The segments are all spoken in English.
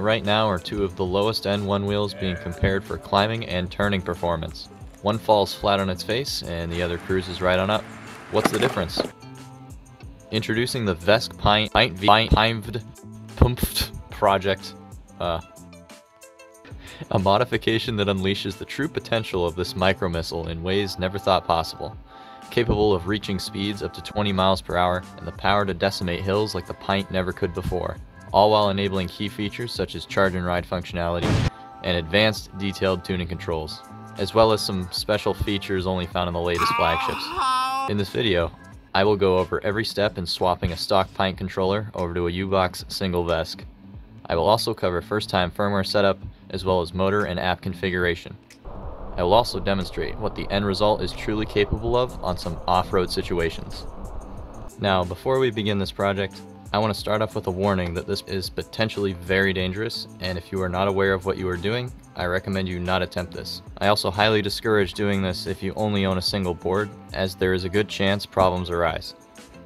at right now are two of the lowest end one wheels being compared for climbing and turning performance. One falls flat on its face and the other cruises right on up. What's the difference? Introducing the VESC Pint Pint Pumped project. Uh, a modification that unleashes the true potential of this micro missile in ways never thought possible. Capable of reaching speeds up to 20 miles per hour and the power to decimate hills like the Pint never could before, all while enabling key features such as charge and ride functionality and advanced detailed tuning controls, as well as some special features only found in the latest flagships. In this video, I will go over every step in swapping a stock Pint controller over to a U-Box single VESC. I will also cover first time firmware setup, as well as motor and app configuration. I will also demonstrate what the end result is truly capable of on some off-road situations. Now, before we begin this project, I want to start off with a warning that this is potentially very dangerous, and if you are not aware of what you are doing, I recommend you not attempt this. I also highly discourage doing this if you only own a single board, as there is a good chance problems arise.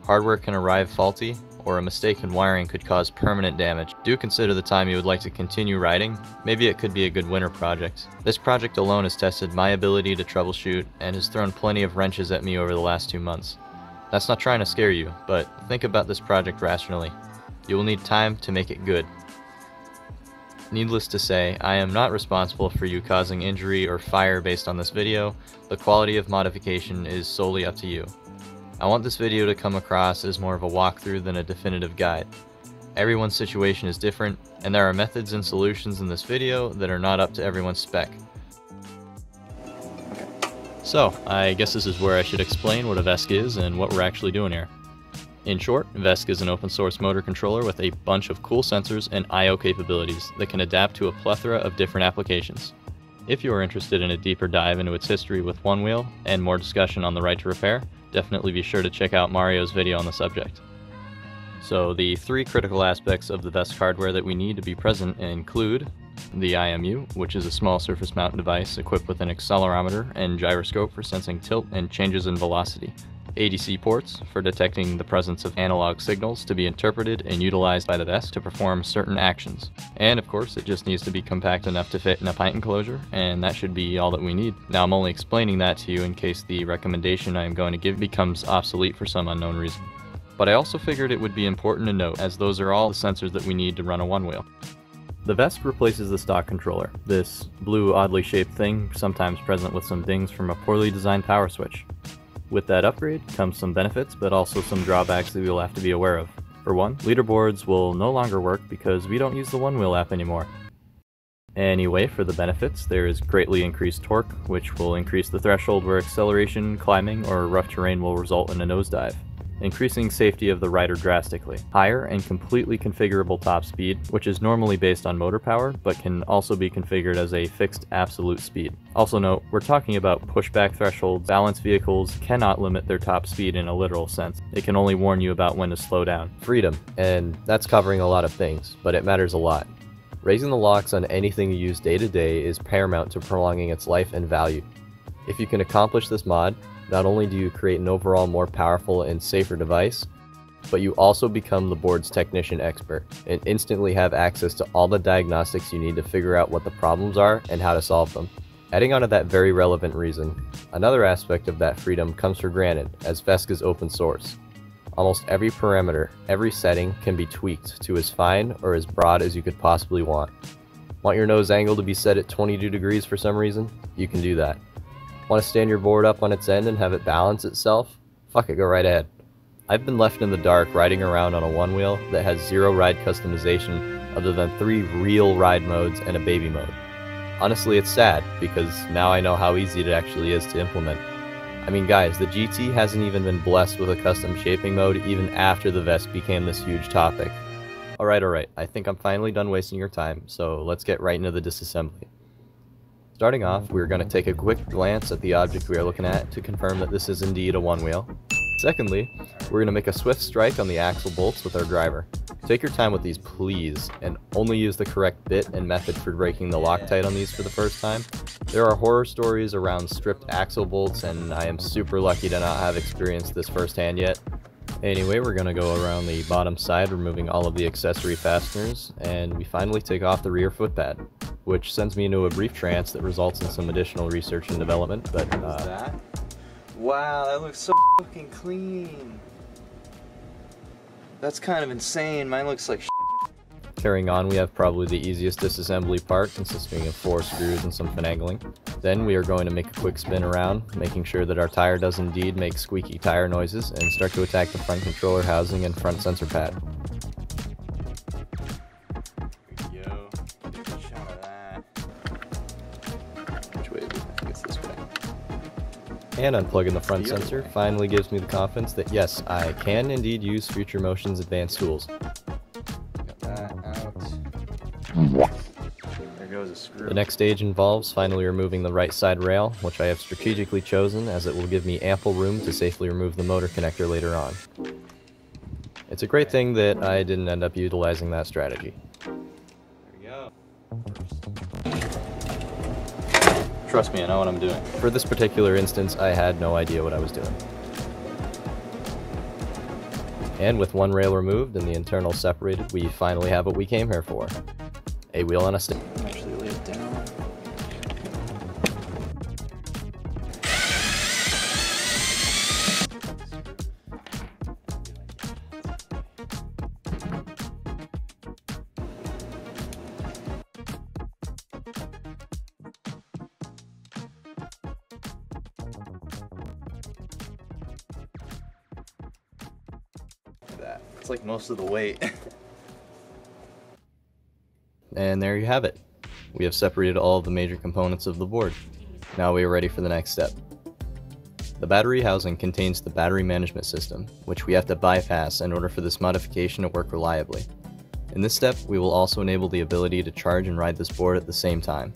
Hardware can arrive faulty, or a mistake in wiring could cause permanent damage. Do consider the time you would like to continue riding, maybe it could be a good winter project. This project alone has tested my ability to troubleshoot and has thrown plenty of wrenches at me over the last two months. That's not trying to scare you, but think about this project rationally. You will need time to make it good. Needless to say, I am not responsible for you causing injury or fire based on this video, the quality of modification is solely up to you. I want this video to come across as more of a walkthrough than a definitive guide. Everyone's situation is different, and there are methods and solutions in this video that are not up to everyone's spec. So, I guess this is where I should explain what a VESC is and what we're actually doing here. In short, VESC is an open source motor controller with a bunch of cool sensors and I.O. capabilities that can adapt to a plethora of different applications. If you are interested in a deeper dive into its history with one wheel and more discussion on the right to repair, definitely be sure to check out Mario's video on the subject. So the three critical aspects of the VESC hardware that we need to be present include the IMU, which is a small surface mount device equipped with an accelerometer and gyroscope for sensing tilt and changes in velocity, ADC ports for detecting the presence of analog signals to be interpreted and utilized by the VESC to perform certain actions. And of course, it just needs to be compact enough to fit in a pint enclosure, and that should be all that we need. Now I'm only explaining that to you in case the recommendation I am going to give becomes obsolete for some unknown reason. But I also figured it would be important to note, as those are all the sensors that we need to run a one-wheel. The VESC replaces the stock controller, this blue oddly shaped thing sometimes present with some dings from a poorly designed power switch. With that upgrade comes some benefits, but also some drawbacks that we'll have to be aware of. For one, leaderboards will no longer work because we don't use the Onewheel app anymore. Anyway, for the benefits, there is greatly increased torque, which will increase the threshold where acceleration, climbing, or rough terrain will result in a nosedive increasing safety of the rider drastically. Higher and completely configurable top speed, which is normally based on motor power, but can also be configured as a fixed absolute speed. Also note, we're talking about pushback thresholds. Balanced vehicles cannot limit their top speed in a literal sense. It can only warn you about when to slow down. Freedom, and that's covering a lot of things, but it matters a lot. Raising the locks on anything you use day to day is paramount to prolonging its life and value. If you can accomplish this mod, not only do you create an overall more powerful and safer device, but you also become the board's technician expert and instantly have access to all the diagnostics you need to figure out what the problems are and how to solve them. Adding on to that very relevant reason, another aspect of that freedom comes for granted as VESC is open source. Almost every parameter, every setting can be tweaked to as fine or as broad as you could possibly want. Want your nose angle to be set at 22 degrees for some reason? You can do that. Want to stand your board up on its end and have it balance itself? Fuck it, go right ahead. I've been left in the dark riding around on a one wheel that has zero ride customization other than three real ride modes and a baby mode. Honestly, it's sad because now I know how easy it actually is to implement. I mean, guys, the GT hasn't even been blessed with a custom shaping mode even after the VESC became this huge topic. Alright, alright, I think I'm finally done wasting your time, so let's get right into the disassembly. Starting off, we're going to take a quick glance at the object we are looking at to confirm that this is indeed a one-wheel. Secondly, we're going to make a swift strike on the axle bolts with our driver. Take your time with these please, and only use the correct bit and method for breaking the Loctite on these for the first time. There are horror stories around stripped axle bolts, and I am super lucky to not have experienced this firsthand yet. Anyway, we're going to go around the bottom side, removing all of the accessory fasteners, and we finally take off the rear foot pad, which sends me into a brief trance that results in some additional research and development, but uh, that? Wow, that looks so fucking clean. That's kind of insane. Mine looks like Carrying on, we have probably the easiest disassembly part, consisting of four screws and some finagling. Then we are going to make a quick spin around, making sure that our tire does indeed make squeaky tire noises, and start to attack the front controller housing and front sensor pad. Yo, get a shot of that. Which way is it? I think it's this way. And unplugging the front sensor finally gives me the confidence that yes, I can indeed use Future Motion's advanced tools. Got that out. There goes a screw. The next stage involves finally removing the right side rail, which I have strategically chosen as it will give me ample room to safely remove the motor connector later on. It's a great thing that I didn't end up utilizing that strategy. There we go. Trust me, I know what I'm doing. For this particular instance, I had no idea what I was doing. And with one rail removed and the internal separated, we finally have what we came here for. A wheel on a stick. Actually lay it down. That. It's like most of the weight. And there you have it. We have separated all of the major components of the board. Now we are ready for the next step. The battery housing contains the battery management system, which we have to bypass in order for this modification to work reliably. In this step, we will also enable the ability to charge and ride this board at the same time.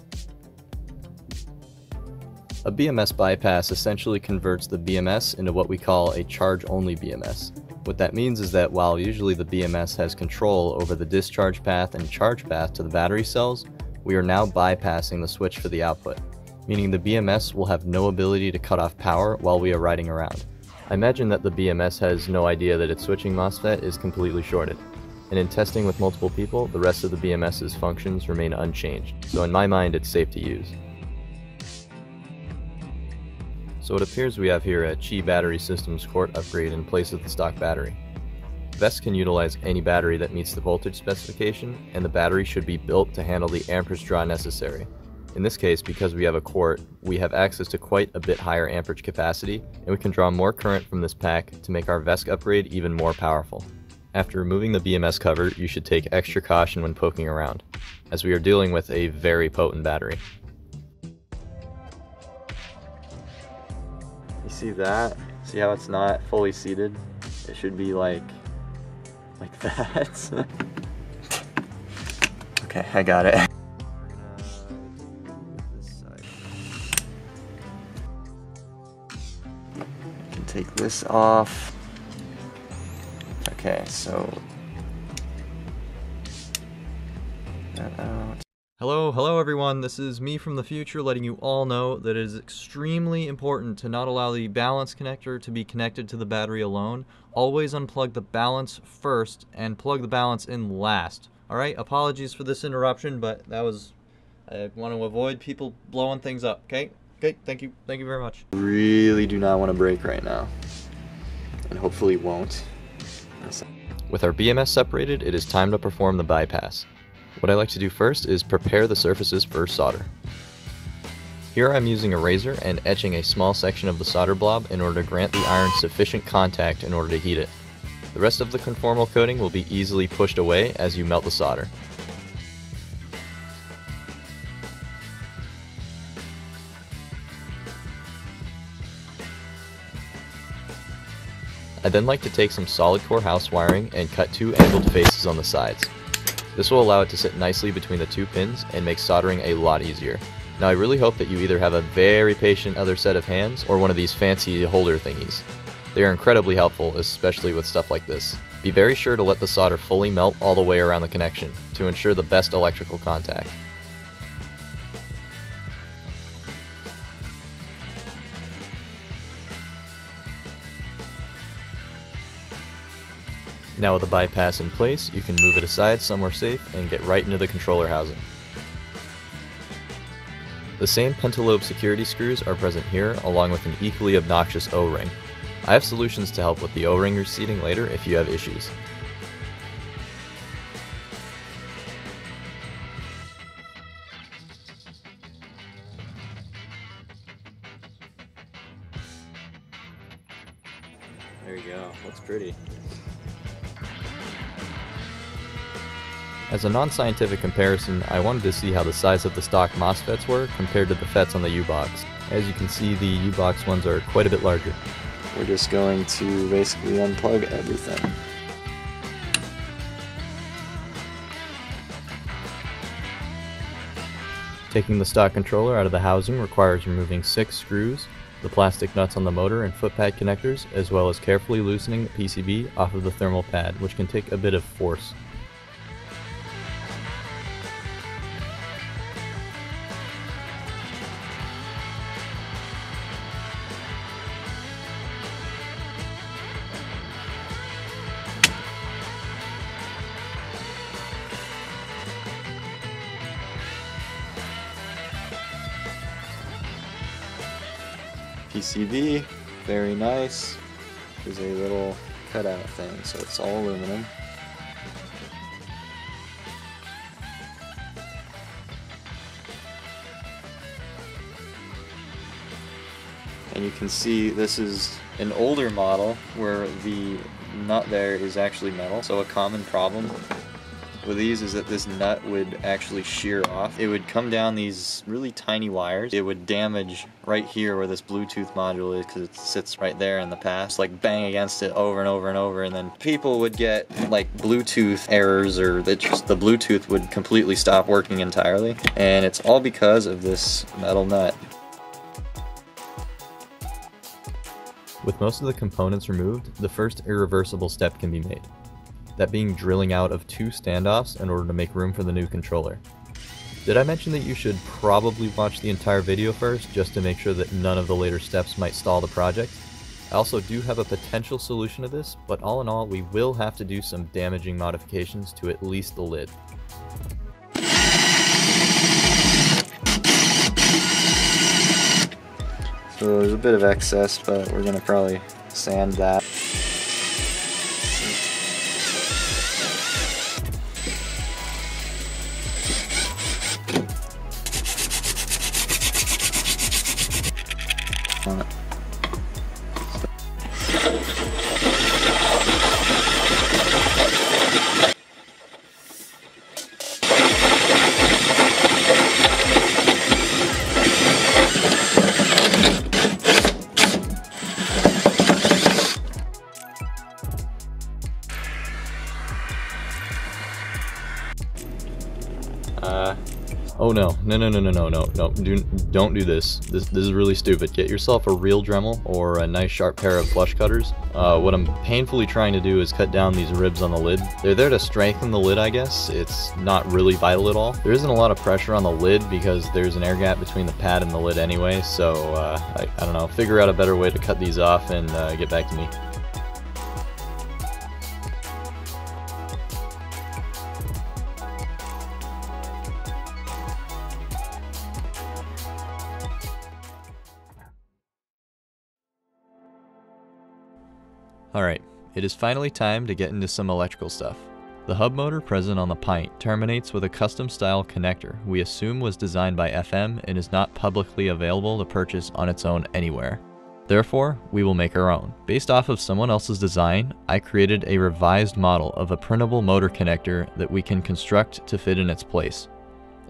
A BMS bypass essentially converts the BMS into what we call a charge-only BMS. What that means is that while usually the BMS has control over the discharge path and charge path to the battery cells, we are now bypassing the switch for the output, meaning the BMS will have no ability to cut off power while we are riding around. I imagine that the BMS has no idea that its switching MOSFET is completely shorted, and in testing with multiple people, the rest of the BMS's functions remain unchanged, so in my mind it's safe to use. So it appears we have here a Qi Battery Systems Quart upgrade in place of the stock battery. VESC can utilize any battery that meets the voltage specification, and the battery should be built to handle the amperage draw necessary. In this case, because we have a quart, we have access to quite a bit higher amperage capacity, and we can draw more current from this pack to make our VESC upgrade even more powerful. After removing the BMS cover, you should take extra caution when poking around, as we are dealing with a very potent battery. You see that? See how it's not fully seated? It should be like, like that. okay, I got it. Take this off. Okay, so Hello, hello everyone. This is me from the future letting you all know that it is extremely important to not allow the balance connector to be connected to the battery alone. Always unplug the balance first and plug the balance in last. Alright, apologies for this interruption, but that was. I want to avoid people blowing things up, okay? Okay, thank you. Thank you very much. Really do not want to break right now. And hopefully won't. With our BMS separated, it is time to perform the bypass. What I like to do first is prepare the surfaces for solder. Here I'm using a razor and etching a small section of the solder blob in order to grant the iron sufficient contact in order to heat it. The rest of the conformal coating will be easily pushed away as you melt the solder. I then like to take some solid core house wiring and cut two angled faces on the sides. This will allow it to sit nicely between the two pins and make soldering a lot easier. Now I really hope that you either have a very patient other set of hands or one of these fancy holder thingies. They are incredibly helpful, especially with stuff like this. Be very sure to let the solder fully melt all the way around the connection to ensure the best electrical contact. Now with the bypass in place, you can move it aside somewhere safe and get right into the controller housing. The same pentalobe security screws are present here along with an equally obnoxious O-ring. I have solutions to help with the O-ring reseating later if you have issues. As a non-scientific comparison, I wanted to see how the size of the stock MOSFETs were compared to the FETs on the U-Box. As you can see, the U-Box ones are quite a bit larger. We're just going to basically unplug everything. Taking the stock controller out of the housing requires removing six screws, the plastic nuts on the motor and footpad connectors, as well as carefully loosening the PCB off of the thermal pad, which can take a bit of force. PCB, very nice. There's a little cutout thing, so it's all aluminum. And you can see this is an older model where the nut there is actually metal. So a common problem with these is that this nut would actually shear off. It would come down these really tiny wires. It would damage right here where this Bluetooth module is because it sits right there in the past. Like bang against it over and over and over and then people would get like Bluetooth errors or that just the Bluetooth would completely stop working entirely. And it's all because of this metal nut. With most of the components removed, the first irreversible step can be made. That being drilling out of two standoffs in order to make room for the new controller. Did I mention that you should probably watch the entire video first, just to make sure that none of the later steps might stall the project? I also do have a potential solution to this, but all in all, we will have to do some damaging modifications to at least the lid. So there's a bit of excess, but we're gonna probably sand that. no, no, no, no, no, no, no. Do, don't do this. This this is really stupid. Get yourself a real Dremel or a nice sharp pair of flush cutters. Uh, what I'm painfully trying to do is cut down these ribs on the lid. They're there to strengthen the lid, I guess. It's not really vital at all. There isn't a lot of pressure on the lid because there's an air gap between the pad and the lid anyway, so uh, I, I don't know. Figure out a better way to cut these off and uh, get back to me. Alright, it is finally time to get into some electrical stuff. The hub motor present on the Pint terminates with a custom style connector we assume was designed by FM and is not publicly available to purchase on its own anywhere. Therefore, we will make our own. Based off of someone else's design, I created a revised model of a printable motor connector that we can construct to fit in its place.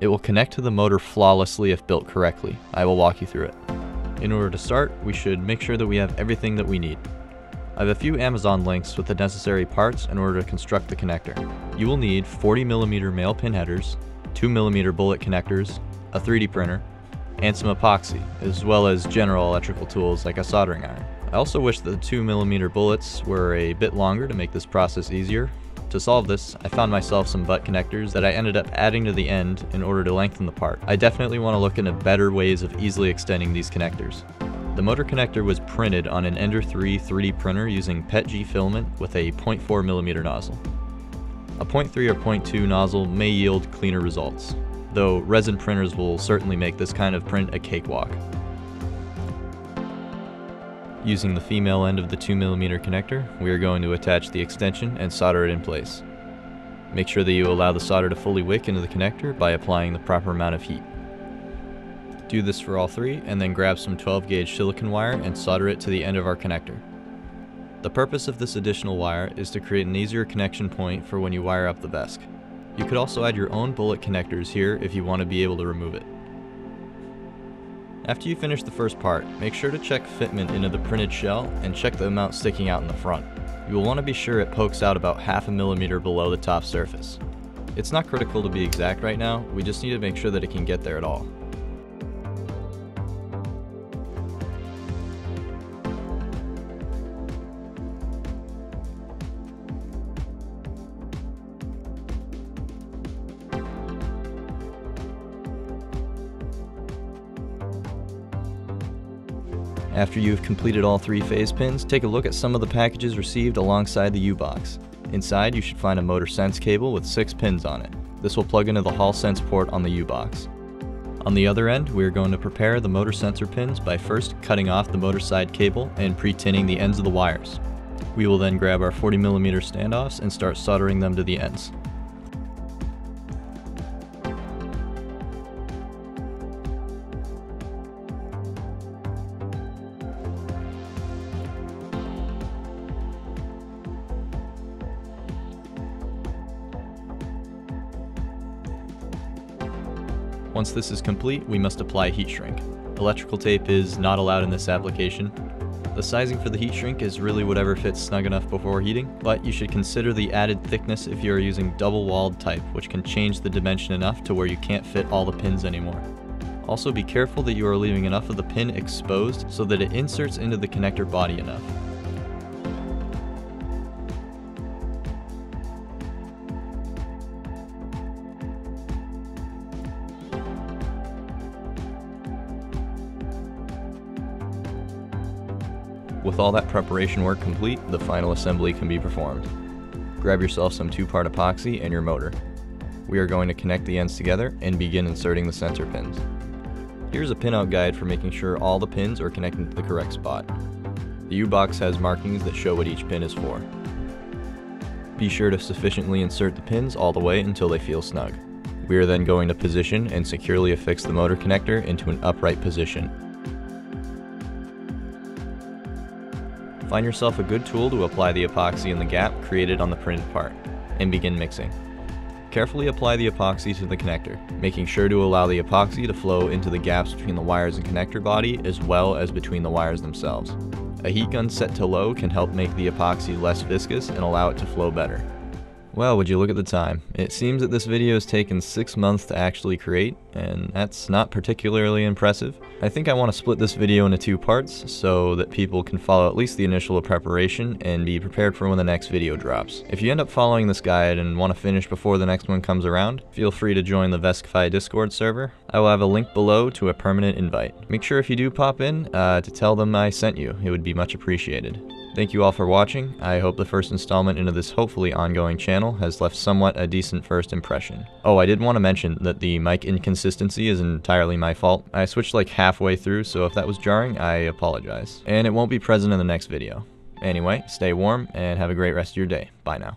It will connect to the motor flawlessly if built correctly. I will walk you through it. In order to start, we should make sure that we have everything that we need. I have a few Amazon links with the necessary parts in order to construct the connector. You will need 40mm male pin headers, 2mm bullet connectors, a 3D printer, and some epoxy, as well as general electrical tools like a soldering iron. I also wish the 2mm bullets were a bit longer to make this process easier. To solve this, I found myself some butt connectors that I ended up adding to the end in order to lengthen the part. I definitely want to look into better ways of easily extending these connectors. The motor connector was printed on an Ender 3 3D printer using PETG filament with a 0.4mm nozzle. A 0.3 or 0.2 nozzle may yield cleaner results, though resin printers will certainly make this kind of print a cakewalk. Using the female end of the 2mm connector, we are going to attach the extension and solder it in place. Make sure that you allow the solder to fully wick into the connector by applying the proper amount of heat. Do this for all three, and then grab some 12 gauge silicon wire and solder it to the end of our connector. The purpose of this additional wire is to create an easier connection point for when you wire up the VESC. You could also add your own bullet connectors here if you want to be able to remove it. After you finish the first part, make sure to check fitment into the printed shell and check the amount sticking out in the front. You will want to be sure it pokes out about half a millimeter below the top surface. It's not critical to be exact right now, we just need to make sure that it can get there at all. After you've completed all three phase pins, take a look at some of the packages received alongside the U-Box. Inside, you should find a motor sense cable with six pins on it. This will plug into the Hall Sense port on the U-Box. On the other end, we are going to prepare the motor sensor pins by first cutting off the motor side cable and pre-tinning the ends of the wires. We will then grab our 40mm standoffs and start soldering them to the ends. Once this is complete, we must apply heat shrink. Electrical tape is not allowed in this application. The sizing for the heat shrink is really whatever fits snug enough before heating, but you should consider the added thickness if you are using double-walled type, which can change the dimension enough to where you can't fit all the pins anymore. Also be careful that you are leaving enough of the pin exposed so that it inserts into the connector body enough. With all that preparation work complete, the final assembly can be performed. Grab yourself some two-part epoxy and your motor. We are going to connect the ends together and begin inserting the sensor pins. Here's a pinout guide for making sure all the pins are connected to the correct spot. The U-box has markings that show what each pin is for. Be sure to sufficiently insert the pins all the way until they feel snug. We are then going to position and securely affix the motor connector into an upright position. Find yourself a good tool to apply the epoxy in the gap created on the printed part, and begin mixing. Carefully apply the epoxy to the connector, making sure to allow the epoxy to flow into the gaps between the wires and connector body as well as between the wires themselves. A heat gun set to low can help make the epoxy less viscous and allow it to flow better. Well, would you look at the time? It seems that this video has taken 6 months to actually create, and that's not particularly impressive. I think I want to split this video into two parts, so that people can follow at least the initial preparation and be prepared for when the next video drops. If you end up following this guide and want to finish before the next one comes around, feel free to join the Vescify Discord server. I will have a link below to a permanent invite. Make sure if you do pop in, uh, to tell them I sent you. It would be much appreciated. Thank you all for watching. I hope the first installment into this hopefully ongoing channel has left somewhat a decent first impression. Oh, I did want to mention that the mic inconsistency is entirely my fault. I switched like halfway through, so if that was jarring, I apologize. And it won't be present in the next video. Anyway, stay warm and have a great rest of your day. Bye now.